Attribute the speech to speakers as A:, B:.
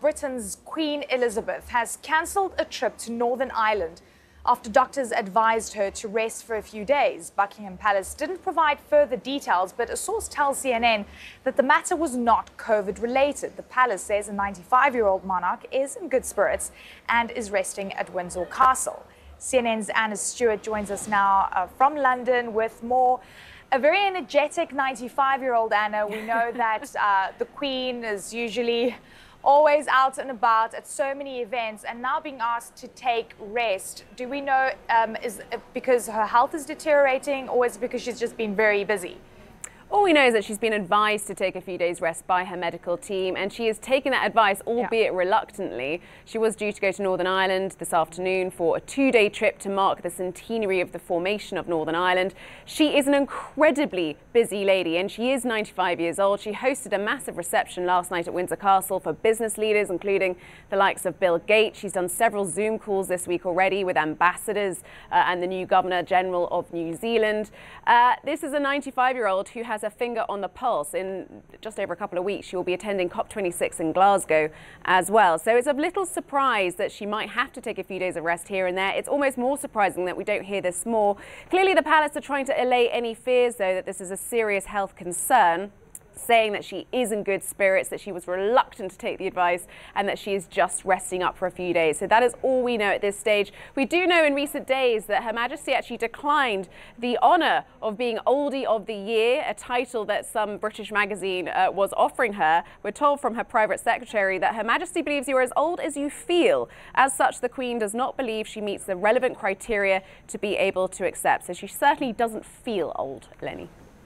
A: Britain's Queen Elizabeth has cancelled a trip to Northern Ireland after doctors advised her to rest for a few days. Buckingham Palace didn't provide further details, but a source tells CNN that the matter was not COVID related. The palace says a 95 year old monarch is in good spirits and is resting at Windsor Castle. CNN's Anna Stewart joins us now uh, from London with more. A very energetic 95 year old Anna. We know that uh, the Queen is usually always out and about at so many events and now being asked to take rest. Do we know um, is it because her health is deteriorating or is it because she's just been very busy?
B: All we know is that she's been advised to take a few days rest by her medical team and she has taken that advice, albeit yeah. reluctantly. She was due to go to Northern Ireland this afternoon for a two-day trip to mark the centenary of the formation of Northern Ireland. She is an incredibly busy lady and she is 95 years old. She hosted a massive reception last night at Windsor Castle for business leaders, including the likes of Bill Gates. She's done several Zoom calls this week already with ambassadors uh, and the new Governor General of New Zealand. Uh, this is a 95-year-old who has has a finger on the pulse. In just over a couple of weeks, she will be attending COP26 in Glasgow as well. So it's a little surprise that she might have to take a few days of rest here and there. It's almost more surprising that we don't hear this more. Clearly, the palace are trying to allay any fears, though, that this is a serious health concern saying that she is in good spirits, that she was reluctant to take the advice, and that she is just resting up for a few days. So that is all we know at this stage. We do know in recent days that Her Majesty actually declined the honour of being Oldie of the Year, a title that some British magazine uh, was offering her. We're told from her private secretary that Her Majesty believes you are as old as you feel. As such, the Queen does not believe she meets the relevant criteria to be able to accept. So she certainly doesn't feel old, Lenny.